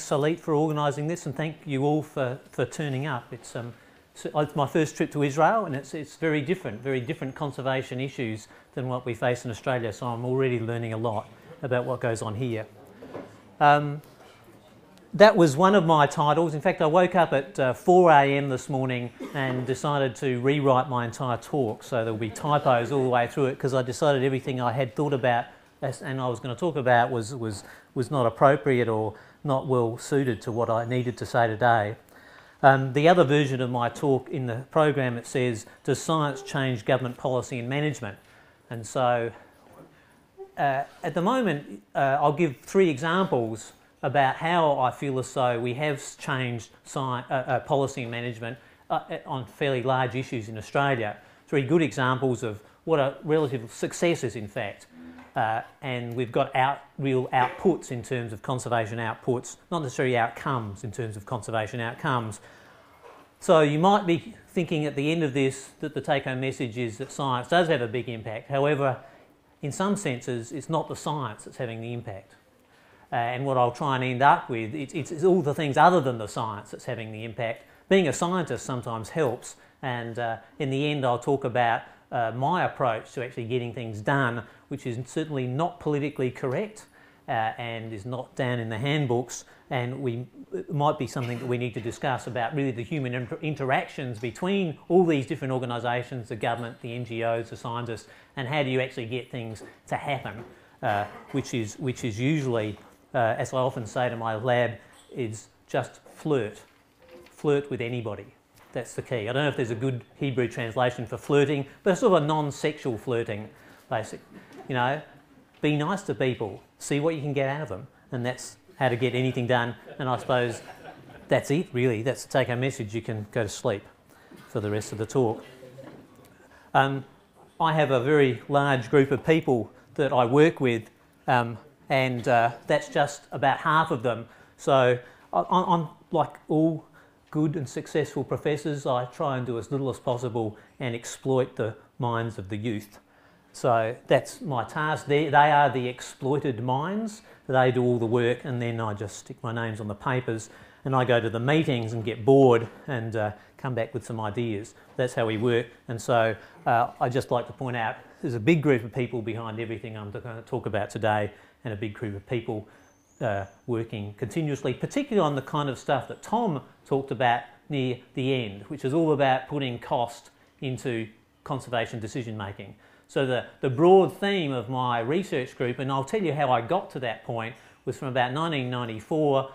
Salit for organising this and thank you all for, for turning up. It's, um, it's my first trip to Israel and it's, it's very different, very different conservation issues than what we face in Australia, so I'm already learning a lot about what goes on here. Um, that was one of my titles. In fact, I woke up at uh, 4 a.m. this morning and decided to rewrite my entire talk so there'll be typos all the way through it because I decided everything I had thought about and I was going to talk about was, was, was not appropriate or not well suited to what I needed to say today. Um, the other version of my talk in the program it says, Does science change government policy and management? And so uh, at the moment, uh, I'll give three examples about how I feel as though we have changed science, uh, uh, policy and management uh, on fairly large issues in Australia. Three good examples of what are relative successes, in fact. Uh, and we've got out, real outputs in terms of conservation outputs, not necessarily outcomes in terms of conservation outcomes. So you might be thinking at the end of this that the take-home message is that science does have a big impact. However, in some senses, it's not the science that's having the impact. Uh, and what I'll try and end up with, it's, it's, all the things other than the science that's having the impact. Being a scientist sometimes helps, and uh, in the end, I'll talk about uh, my approach to actually getting things done, which is certainly not politically correct uh, and is not down in the handbooks. And we might be something that we need to discuss about really the human inter interactions between all these different organisations, the government, the NGOs, the scientists, and how do you actually get things to happen, uh, which is which is usually, uh, as I often say to my lab, is just flirt, flirt with anybody. That's the key. I don't know if there's a good Hebrew translation for flirting, but it's sort of a non-sexual flirting, basic. You know, be nice to people, see what you can get out of them, and that's how to get anything done. And I suppose that's it, really. That's the take-home message. You can go to sleep for the rest of the talk. Um, I have a very large group of people that I work with, um, and uh, that's just about half of them. So I, I'm like all good and successful professors, I try and do as little as possible and exploit the minds of the youth. So that's my task. They, they are the exploited minds. They do all the work and then I just stick my names on the papers and I go to the meetings and get bored and uh, come back with some ideas. That's how we work. And so uh, I just like to point out there's a big group of people behind everything I'm going to talk about today and a big group of people uh, working continuously, particularly on the kind of stuff that Tom talked about near the end, which is all about putting cost into conservation decision making. So the, the broad theme of my research group, and I'll tell you how I got to that point, was from about 1994.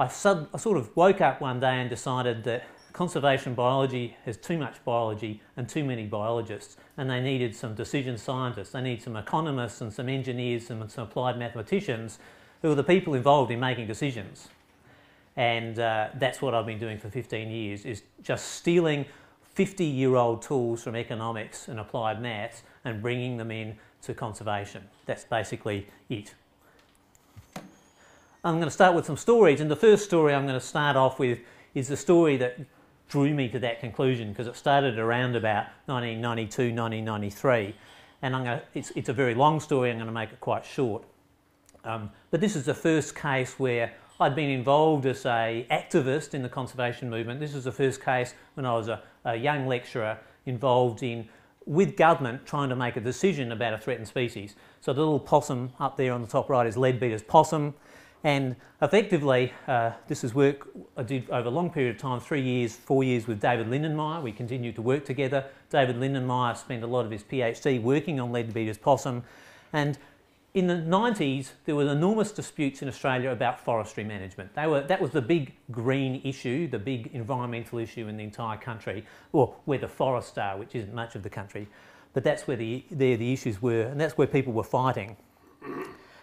I, sub, I sort of woke up one day and decided that conservation biology has too much biology and too many biologists, and they needed some decision scientists. They need some economists and some engineers and some applied mathematicians who are the people involved in making decisions. And uh, that's what I've been doing for 15 years, is just stealing 50-year-old tools from economics and applied maths and bringing them in to conservation. That's basically it. I'm going to start with some stories, and the first story I'm going to start off with is the story that drew me to that conclusion because it started around about 1992, 1993. And to, it's, it's a very long story, I'm going to make it quite short. Um, but this is the first case where I'd been involved as a activist in the conservation movement. This was the first case when I was a, a young lecturer involved in with government trying to make a decision about a threatened species. So the little possum up there on the top right is leadbeater's possum. And effectively, uh, this is work I did over a long period of time, three years, four years with David Lindenmayer. We continued to work together. David Lindenmayer spent a lot of his PhD working on leadbeater's possum. And in the 90s, there were enormous disputes in Australia about forestry management. They were, that was the big green issue, the big environmental issue in the entire country, or where the forests are, which isn't much of the country. But that's where the, the, the issues were, and that's where people were fighting.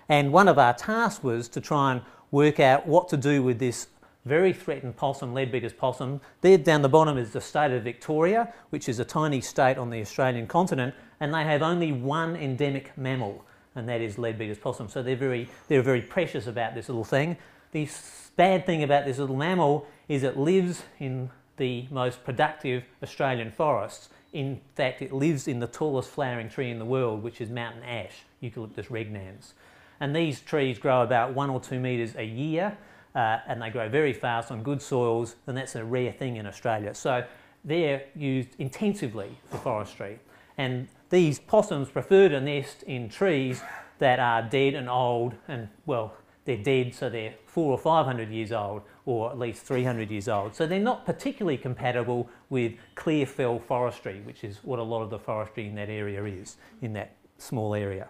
And one of our tasks was to try and work out what to do with this very threatened possum, leadbeater's possum. There down the bottom is the state of Victoria, which is a tiny state on the Australian continent, and they have only one endemic mammal and that is leadbeater's possum. So they're very, they're very precious about this little thing. The bad thing about this little mammal is it lives in the most productive Australian forests. In fact, it lives in the tallest flowering tree in the world, which is mountain ash, Eucalyptus regnans. And these trees grow about one or two metres a year. uh, and they grow very fast on good soils, and that's a rare thing in Australia. So they're used intensively for forestry. And these possums prefer to nest in trees that are dead and old, and well, they're dead, so they're four or five hundred years old, or at least 300 years old. So they're not particularly compatible with clear fell forestry, which is what a lot of the forestry in that area is, in that small area.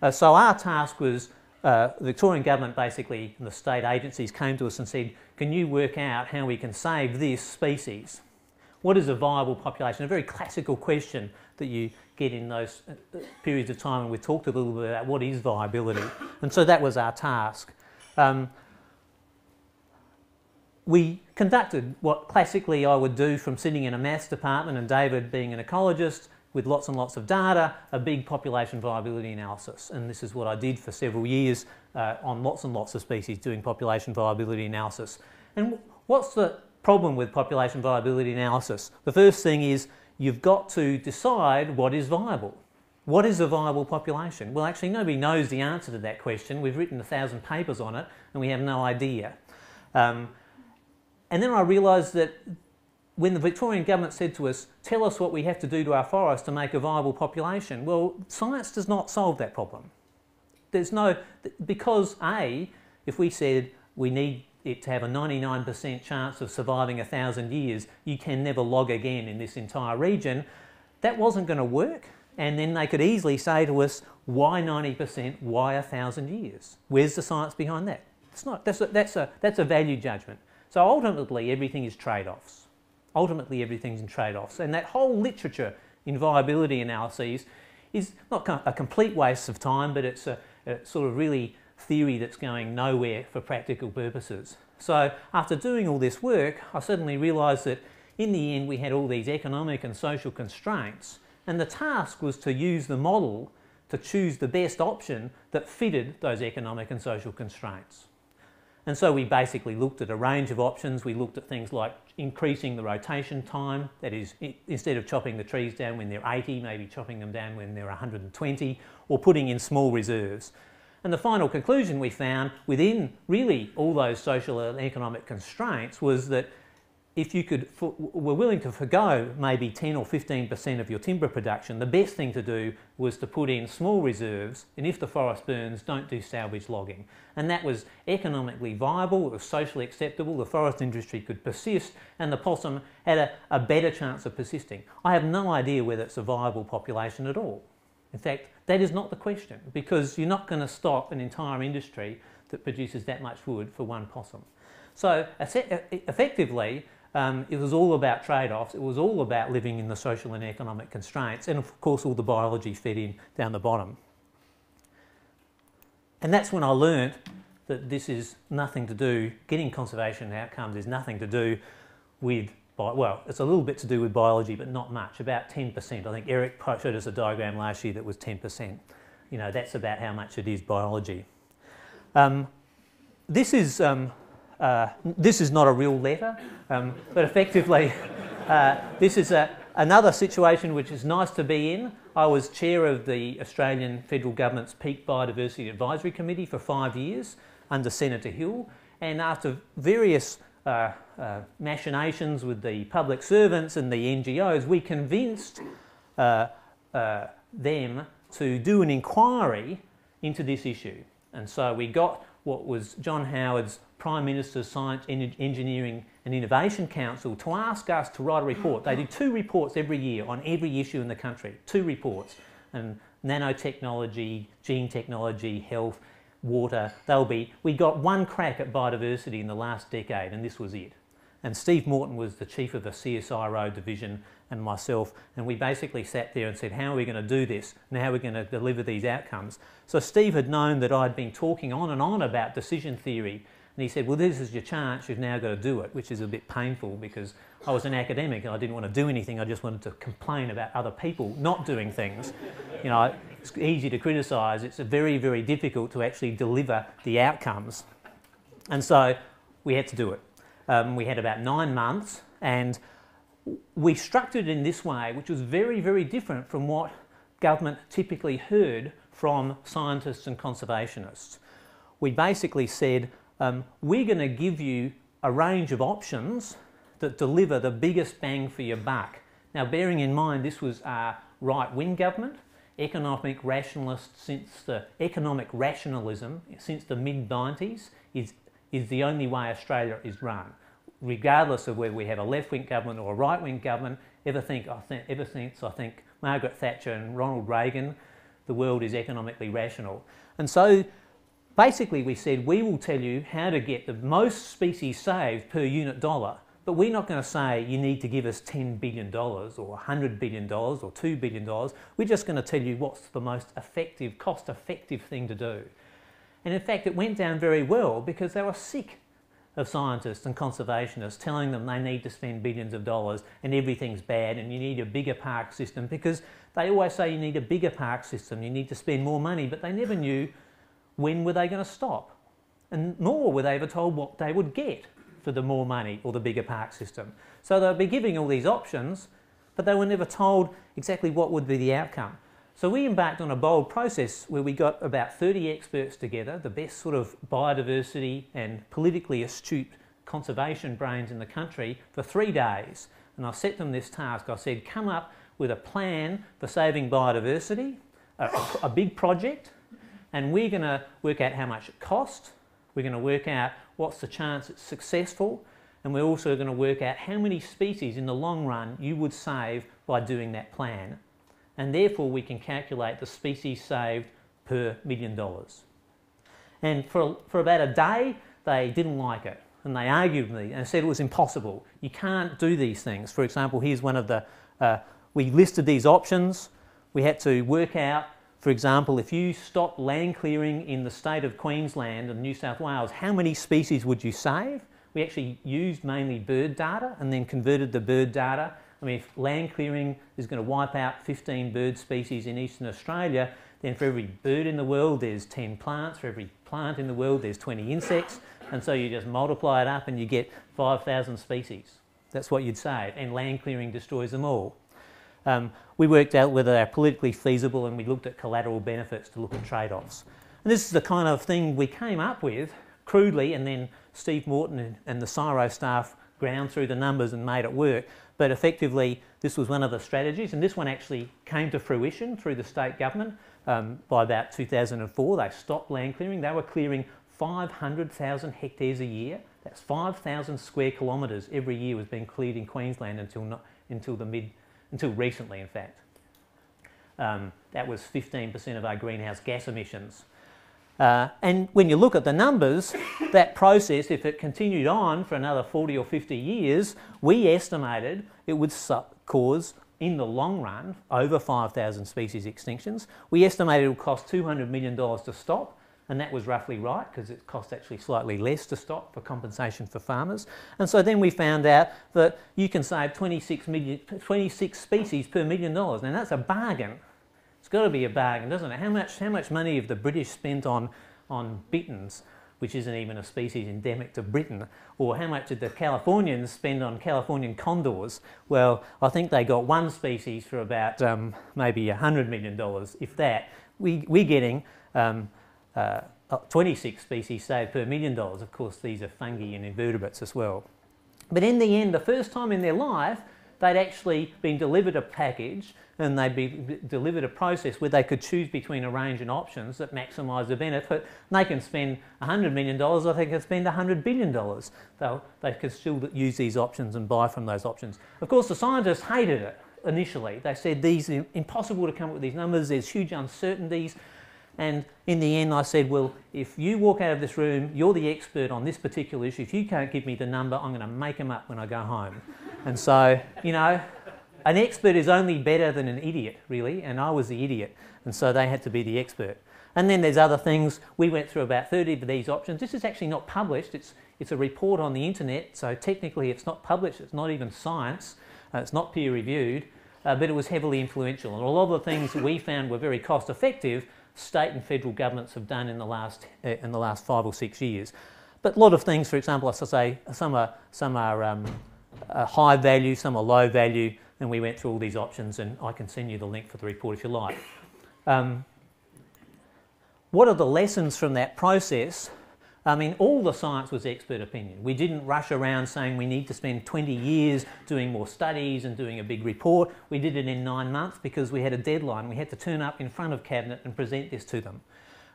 Uh, so our task was uh, the Victorian government basically and the state agencies came to us and said, can you work out how we can save this species? What is a viable population? A very classical question that you get in those uh, periods of time, and we talked a little bit about what is viability. And so that was our task. Um, we conducted what classically I would do from sitting in a maths department and David being an ecologist with lots and lots of data, a big population viability analysis. And this is what I did for several years uh, on lots and lots of species doing population viability analysis. And what's the problem with population viability analysis? The first thing is you've got to decide what is viable. What is a viable population? Well, actually, nobody knows the answer to that question. We've written a thousand papers on it and we have no idea. Um, and then I realised that when the Victorian government said to us, tell us what we have to do to our forests to make a viable population, well, science does not solve that problem. There's no, because A, if we said we need it to have a 99% chance of surviving a thousand years, you can never log again in this entire region, that wasn't going to work. And then they could easily say to us, why 90%, why a thousand years? Where's the science behind that? It's not, that's a, that's a, that's a value judgment. So ultimately, everything is trade-offs ultimately everything's in trade-offs. And that whole literature in viability analyses is not a complete waste of time, but it's a, a sort of really theory that's going nowhere for practical purposes. So after doing all this work, I suddenly realised that in the end we had all these economic and social constraints, and the task was to use the model to choose the best option that fitted those economic and social constraints. And so we basically looked at a range of options. We looked at things like increasing the rotation time, that is, instead of chopping the trees down when they're 80, maybe chopping them down when they're 120, or putting in small reserves. And the final conclusion we found within really all those social and economic constraints was that if you could, were willing to forgo maybe 10 or 15% of your timber production, the best thing to do was to put in small reserves, and if the forest burns, don't do salvage logging. And that was economically viable, it was socially acceptable, the forest industry could persist, and the possum had a, a better chance of persisting. I have no idea whether it's a viable population at all. In fact, that is not the question, because you're not going to stop an entire industry that produces that much wood for one possum. So effectively, um, it was all about trade-offs. It was all about living in the social and economic constraints. And of course, all the biology fed in down the bottom. And that's when I learnt that this is nothing to do, getting conservation outcomes is nothing to do with, well, it's a little bit to do with biology, but not much, about 10%. I think Eric showed us a diagram last year that was 10%. You know, that's about how much it is biology. Um, this is um, uh, this is not a real letter, um, but effectively, uh, this is a, another situation which is nice to be in. I was chair of the Australian federal government's Peak Biodiversity Advisory Committee for five years under Senator Hill, and after various uh, uh machinations with the public servants and the NGOs, we convinced uh, uh, them to do an inquiry into this issue. And so we got what was John Howard's Prime Minister's Science, Engineering and Innovation Council to ask us to write a report. They do two reports every year on every issue in the country, two reports, and nanotechnology, gene technology, health, water, they'll be, we got one crack at biodiversity in the last decade and this was it. And Steve Morton was the chief of the CSIRO division and myself, and we basically sat there and said, how are we going to do this and how are we going to deliver these outcomes? So Steve had known that I'd been talking on and on about decision theory and he said, well, this is your chance, you've now got to do it, which is a bit painful because I was an academic and I didn't want to do anything, I just wanted to complain about other people not doing things. You know, it's easy to criticise, it's very, very difficult to actually deliver the outcomes. And so we had to do it. Um, we had about nine months and we structured it in this way, which was very, very different from what government typically heard from scientists and conservationists. We basically said, um, we're going to give you a range of options that deliver the biggest bang for your buck. Now, bearing in mind this was a right-wing government, economic rationalist since the economic rationalism since the mid 90s is, is the only way Australia is run. Regardless of whether we have a left wing government or a right wing government, ever, think, I think, ever since I think Margaret Thatcher and Ronald Reagan, the world is economically rational. And so basically we said we will tell you how to get the most species saved per unit dollar but we're not going to say you need to give us $10 billion or $100 billion or $2 billion. We're just going to tell you what's the most effective, cost effective thing to do. And in fact, it went down very well because they were sick of scientists and conservationists telling them they need to spend billions of dollars and everything's bad and you need a bigger park system because they always say you need a bigger park system, you need to spend more money, but they never knew when were they going to stop. And nor were they ever told what they would get for the more money or the bigger park system. So they'll be giving all these options, but they were never told exactly what would be the outcome. So we embarked on a bold process where we got about 30 experts together, the best sort of biodiversity and politically astute conservation brains in the country, for three days. And I set them this task. I said, come up with a plan for saving biodiversity, a, a big project, and we're going to work out how much it costs. We're going to work out what's the chance it's successful, and we're also going to work out how many species in the long run you would save by doing that plan. And therefore we can calculate the species saved per million dollars. And for, for about a day, they didn't like it. And they argued with me and said it was impossible. You can't do these things. For example, here's one of the, uh, we listed these options. We had to work out for example, if you stop land clearing in the state of Queensland and New South Wales, how many species would you save? We actually used mainly bird data and then converted the bird data. I mean, if land clearing is going to wipe out 15 bird species in eastern Australia, then for every bird in the world there's 10 plants, for every plant in the world there's 20 insects, and so you just multiply it up and you get 5,000 species. That's what you'd save, and land clearing destroys them all. Um, we worked out whether they're politically feasible and we looked at collateral benefits to look at trade-offs. And this is the kind of thing we came up with crudely and then Steve Morton and the CSIRO staff ground through the numbers and made it work. But effectively, this was one of the strategies, and this one actually came to fruition through the state government um, by about 2004. They stopped land clearing. They were clearing 500,000 hectares a year. That's 5,000 square kilometres every year was being cleared in Queensland until, not, until the mid until recently, in fact. Um, that was 15% of our greenhouse gas emissions. Uh, and when you look at the numbers, that process, if it continued on for another 40 or 50 years, we estimated it would cause, in the long run, over 5,000 species extinctions. We estimated it would cost $200 million to stop, and that was roughly right because it cost actually slightly less to stop for compensation for farmers. And so then we found out that you can save 26, million, 26 species per million dollars. Now that's a bargain. It's got to be a bargain, doesn't it? How much, how much money have the British spent on, on bitterns, which isn't even a species endemic to Britain? Or how much did the Californians spend on Californian condors? Well, I think they got one species for about um, maybe $100 million, if that. We, we're getting um, uh, 26 species saved per million dollars. Of course, these are fungi and invertebrates as well. But in the end, the first time in their life, they'd actually been delivered a package and they'd be delivered a process where they could choose between a range of options that maximise the benefit. They can spend $100 million or they can spend $100 billion. They'll, they could still use these options and buy from those options. Of course, the scientists hated it initially. They said these are impossible to come up with these numbers, there's huge uncertainties, and in the end, I said, well, if you walk out of this room, you're the expert on this particular issue. If you can't give me the number, I'm going to make them up when I go home. and so, you know, an expert is only better than an idiot, really, and I was the idiot. And so they had to be the expert. And then there's other things. We went through about 30 of these options. This is actually not published. It's, it's a report on the internet, so technically it's not published. It's not even science. Uh, it's not peer reviewed, uh, but it was heavily influential. And a lot of the things we found were very cost effective state and federal governments have done in the last, uh, in the last five or six years. But a lot of things, for example, as I say, some are, some are um, high value, some are low value, and we went through all these options, and I can send you the link for the report if you like. Um, what are the lessons from that process? I mean, all the science was expert opinion. We didn't rush around saying we need to spend 20 years doing more studies and doing a big report. We did it in nine months because we had a deadline. We had to turn up in front of Cabinet and present this to them.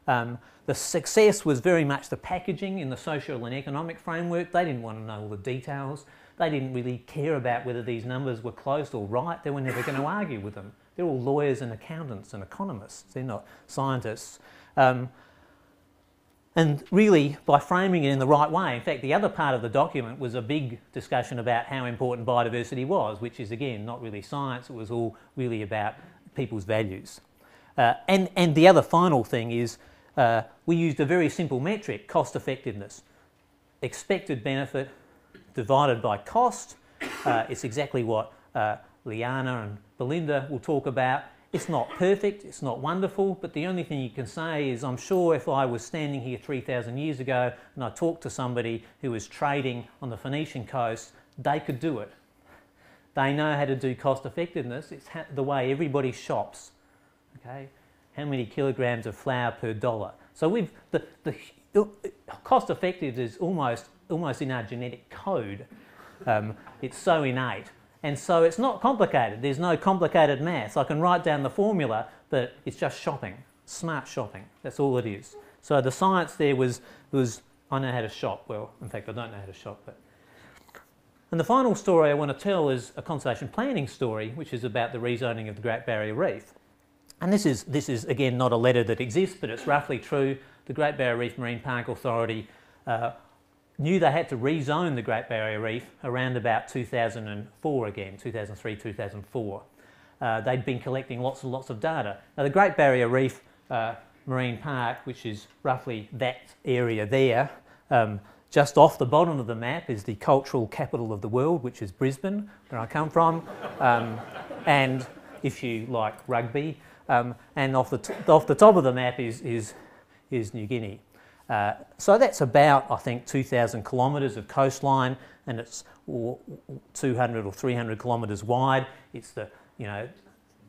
Um, the success was very much the packaging in the social and economic framework. They didn't want to know all the details. They didn't really care about whether these numbers were close or right. They were never going to argue with them. They're all lawyers and accountants and economists. They're not scientists. Um, and really, by framing it in the right way, in fact, the other part of the document was a big discussion about how important biodiversity was, which is again not really science, it was all really about people's values. Uh, and, and the other final thing is uh, we used a very simple metric cost effectiveness. Expected benefit divided by cost. Uh, it's exactly what uh, Liana and Belinda will talk about. It's not perfect, it's not wonderful, but the only thing you can say is I'm sure if I was standing here 3,000 years ago and I talked to somebody who was trading on the Phoenician coast, they could do it. They know how to do cost effectiveness. It's the way everybody shops. Okay, how many kilograms of flour per dollar? So we've the, the cost effective is almost almost in our genetic code. Um, it's so innate. And so it's not complicated. There's no complicated maths. I can write down the formula, but it's just shopping, smart shopping. That's all it is. So the science there was, was I know how to shop. Well, in fact, I don't know how to shop. But and the final story I want to tell is a conservation planning story, which is about the rezoning of the Great Barrier Reef. And this is, this is again, not a letter that exists, but it's roughly true. The Great Barrier Reef Marine Park Authority uh, knew they had to rezone the Great Barrier Reef around about 2004 again, 2003, 2004. Uh, they'd been collecting lots and lots of data. Now, the Great Barrier Reef uh, Marine Park, which is roughly that area there, um, just off the bottom of the map is the cultural capital of the world, which is Brisbane, where I come from. Um, and if you like rugby, um, and off the, off the top of the map is, is, is New Guinea. Uh, so that's about, I think, 2,000 kilometres of coastline, and it's 200 or 300 kilometres wide. It's the, you know,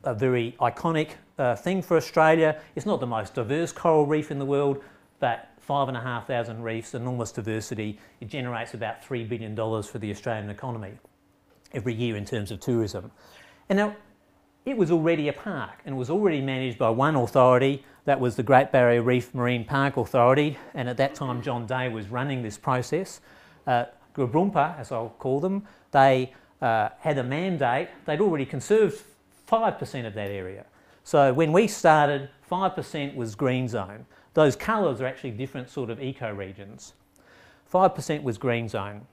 a very iconic uh, thing for Australia. It's not the most diverse coral reef in the world, but five and a half thousand reefs, enormous diversity. It generates about $3 billion for the Australian economy every year in terms of tourism. And now, it was already a park and was already managed by one authority, that was the Great Barrier Reef Marine Park Authority, and at that time John Day was running this process. Uh, as I'll call them, they uh, had a mandate, they'd already conserved 5% of that area. So when we started, 5% was green zone. Those colours are actually different sort of ecoregions. 5% was green zone.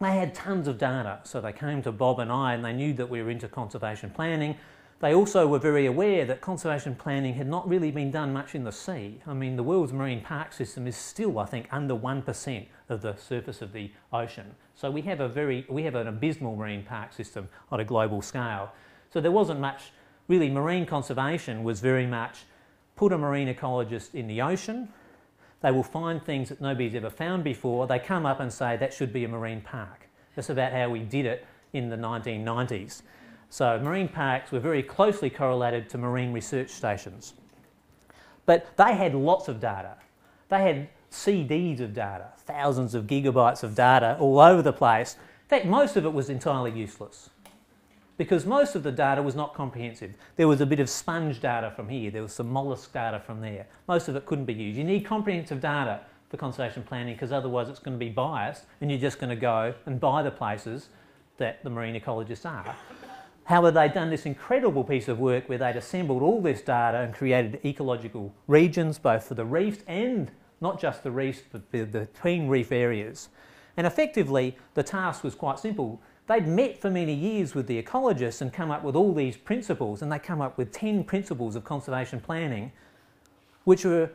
They had tons of data, so they came to Bob and I and they knew that we were into conservation planning. They also were very aware that conservation planning had not really been done much in the sea. I mean, the world's marine park system is still, I think, under 1% of the surface of the ocean. So we have a very, we have an abysmal marine park system on a global scale. So there wasn't much, really marine conservation was very much put a marine ecologist in the ocean, they will find things that nobody's ever found before, they come up and say that should be a marine park. That's about how we did it in the 1990s. So marine parks were very closely correlated to marine research stations. But they had lots of data. They had CDs of data, thousands of gigabytes of data all over the place. In fact, most of it was entirely useless because most of the data was not comprehensive. There was a bit of sponge data from here, there was some mollusk data from there. Most of it couldn't be used. You need comprehensive data for conservation planning because otherwise it's going to be biased and you're just going to go and buy the places that the marine ecologists are. How had they done this incredible piece of work where they'd assembled all this data and created ecological regions, both for the reefs and not just the reefs, but the between reef areas. And effectively, the task was quite simple. They'd met for many years with the ecologists and come up with all these principles, and they come up with 10 principles of conservation planning, which were,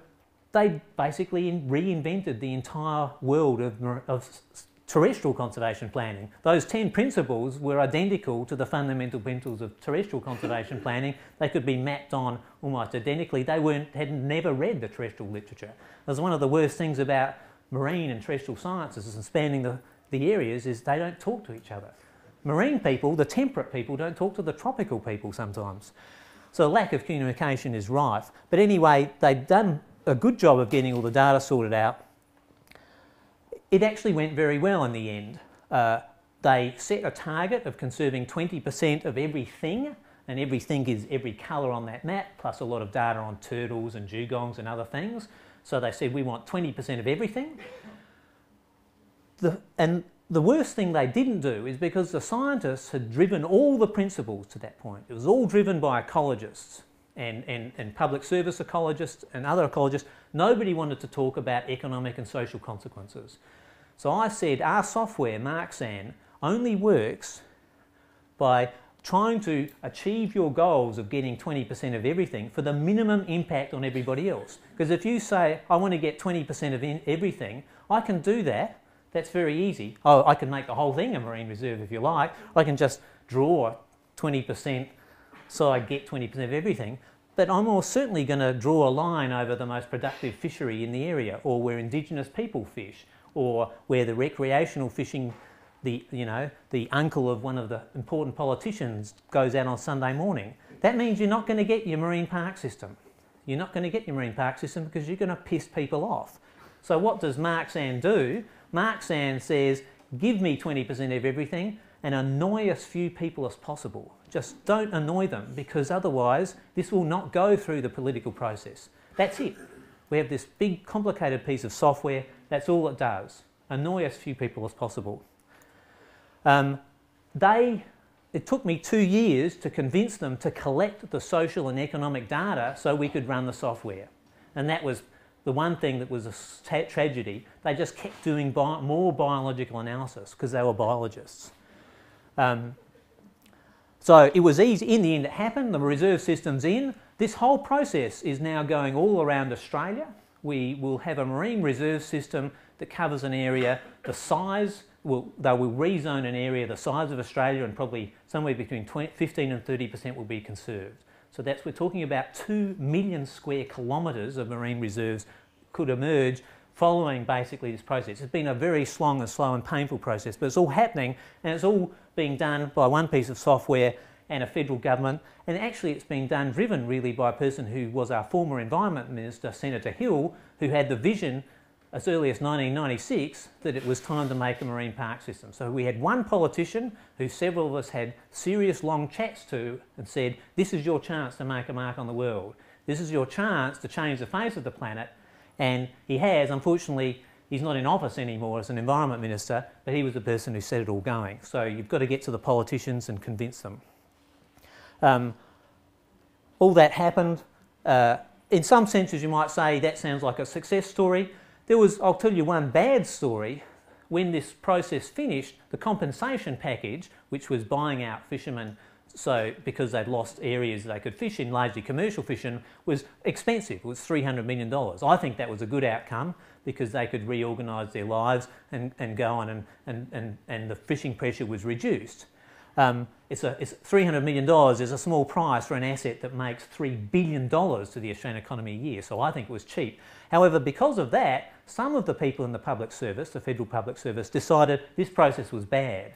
they basically reinvented the entire world of, of terrestrial conservation planning. Those 10 principles were identical to the fundamental principles of terrestrial conservation planning. They could be mapped on almost identically. They weren't, had never read the terrestrial literature. That's one of the worst things about marine and terrestrial sciences and spanning the, the areas is they don't talk to each other. Marine people, the temperate people, don't talk to the tropical people sometimes. So lack of communication is rife. But anyway, they've done a good job of getting all the data sorted out it actually went very well in the end. Uh, they set a target of conserving 20% of everything, and everything is every colour on that map, plus a lot of data on turtles and dugongs and other things. So they said we want 20% of everything. The, and the worst thing they didn't do is because the scientists had driven all the principles to that point. It was all driven by ecologists and, and, and public service ecologists and other ecologists. Nobody wanted to talk about economic and social consequences. So I said our software, Marxan, only works by trying to achieve your goals of getting 20% of everything for the minimum impact on everybody else. Because if you say, I want to get 20% of everything, I can do that. That's very easy. Oh, I can make the whole thing a marine reserve if you like. I can just draw 20% so I get 20% of everything. But I'm almost certainly going to draw a line over the most productive fishery in the area or where indigenous people fish or where the recreational fishing the, you know, the uncle of one of the important politicians goes out on Sunday morning. That means you're not going to get your marine park system. You're not going to get your marine park system because you're going to piss people off. So what does Marxan do? Marxan says, give me 20% of everything and annoy as few people as possible. Just don't annoy them because otherwise this will not go through the political process. That's it. We have this big complicated piece of software, that's all it does. Annoy as few people as possible. Um, they, it took me two years to convince them to collect the social and economic data so we could run the software. And that was the one thing that was a tragedy. They just kept doing bi more biological analysis because they were biologists. Um, so it was easy. In the end, it happened. The reserve system's in. This whole process is now going all around Australia. We will have a marine reserve system that covers an area the size will, they will rezone an area the size of Australia and probably somewhere between 20, 15 and 30% will be conserved. So that's, we're talking about 2 million square kilometres of marine reserves could emerge following basically this process. It's been a very long and slow and painful process, but it's all happening and it's all being done by one piece of software and a federal government. And actually, it's been done driven really by a person who was our former Environment Minister, Senator Hill, who had the vision as early as 1996 that it was time to make a marine park system. So we had one politician who several of us had serious long chats to and said, this is your chance to make a mark on the world. This is your chance to change the face of the planet. And he has, unfortunately, he's not in office anymore as an environment minister, but he was the person who set it all going. So you've got to get to the politicians and convince them. Um, all that happened. Uh, in some senses, you might say that sounds like a success story. There was, I'll tell you one bad story. When this process finished, the compensation package, which was buying out fishermen so because they'd lost areas they could fish in, largely commercial fishing, was expensive. It was $300 million. I think that was a good outcome because they could reorganise their lives and, and go on and, and, and, and the fishing pressure was reduced. Um, it's, a, it's $300 million is a small price for an asset that makes $3 billion to the Australian economy a year, so I think it was cheap. However, because of that, some of the people in the public service, the federal public service, decided this process was bad.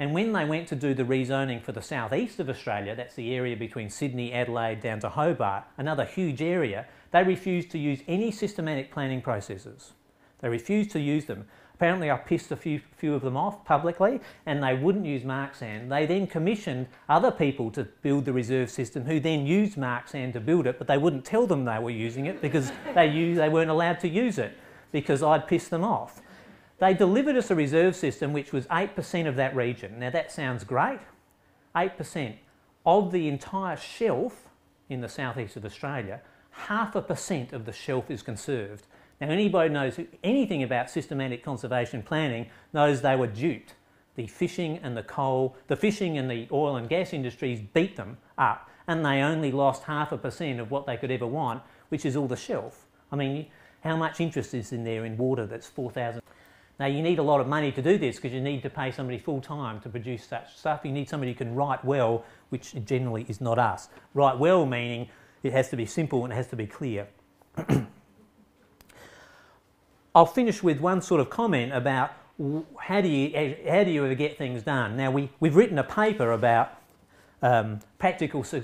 And when they went to do the rezoning for the southeast of Australia, that's the area between Sydney, Adelaide down to Hobart, another huge area, they refused to use any systematic planning processes. They refused to use them. Apparently I pissed a few, few of them off publicly and they wouldn't use Marxan. They then commissioned other people to build the reserve system who then used Marxan to build it, but they wouldn't tell them they were using it because they, used, they weren't allowed to use it because I'd pissed them off. They delivered us a reserve system which was 8% of that region. Now that sounds great. 8% of the entire shelf in the southeast of Australia, half a percent of the shelf is conserved. Now, anybody knows anything about systematic conservation planning knows they were duped. The fishing and the coal, the fishing and the oil and gas industries beat them up, and they only lost half a percent of what they could ever want, which is all the shelf. I mean, how much interest is in there in water that's 4,000? Now, you need a lot of money to do this because you need to pay somebody full time to produce such stuff. You need somebody who can write well, which generally is not us. Write well meaning it has to be simple and it has to be clear. I'll finish with one sort of comment about how do you, how do you ever get things done. Now, we, we've written a paper about um, practical su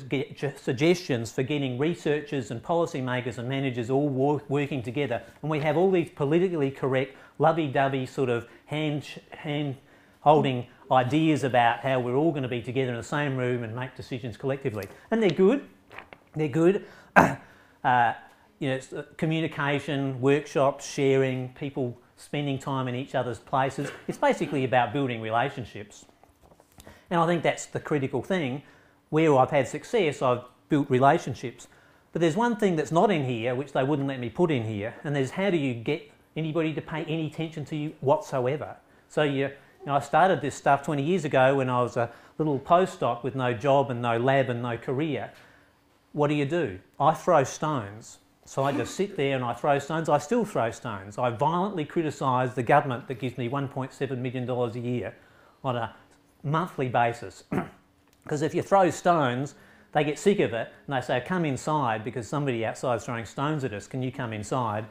suggestions for getting researchers and policymakers and managers all working together. And we have all these politically correct, lovey-dovey sort of hand, hand holding ideas about how we're all going to be together in the same room and make decisions collectively. And they're good. They're good. uh, you know, uh, communication, workshops, sharing, people spending time in each other's places. It's basically about building relationships. And I think that's the critical thing. Where I've had success, I've built relationships. But there's one thing that's not in here, which they wouldn't let me put in here, and there's how do you get anybody to pay any attention to you whatsoever? So you, you know, I started this stuff 20 years ago when I was a little postdoc with no job and no lab and no career. What do you do? I throw stones. So I just sit there and I throw stones. I still throw stones. I violently criticise the government that gives me $1.7 million a year on a monthly basis. Because if you throw stones, they get sick of it and they say, come inside because somebody outside is throwing stones at us. Can you come inside?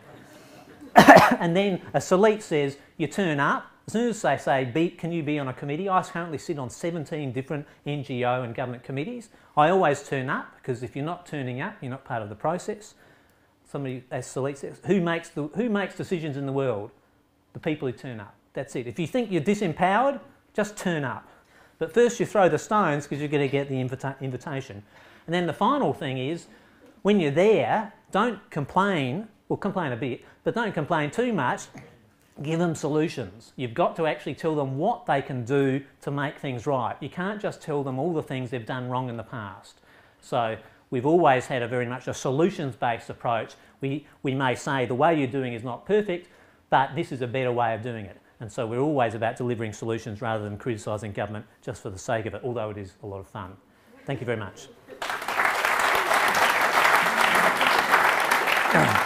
and then a Salit says, you turn up. As soon as they say, can you be on a committee? I currently sit on 17 different NGO and government committees. I always turn up because if you're not turning up, you're not part of the process. Somebody, as Salit says, who makes, the, who makes decisions in the world? The people who turn up. That's it. If you think you're disempowered, just turn up. But first you throw the stones because you're going to get the invita invitation. And then the final thing is, when you're there, don't complain, well complain a bit, but don't complain too much, give them solutions. You've got to actually tell them what they can do to make things right. You can't just tell them all the things they've done wrong in the past. So we've always had a very much a solutions-based approach. We, we may say the way you're doing is not perfect, but this is a better way of doing it. And so we're always about delivering solutions rather than criticising government just for the sake of it, although it is a lot of fun. Thank you very much.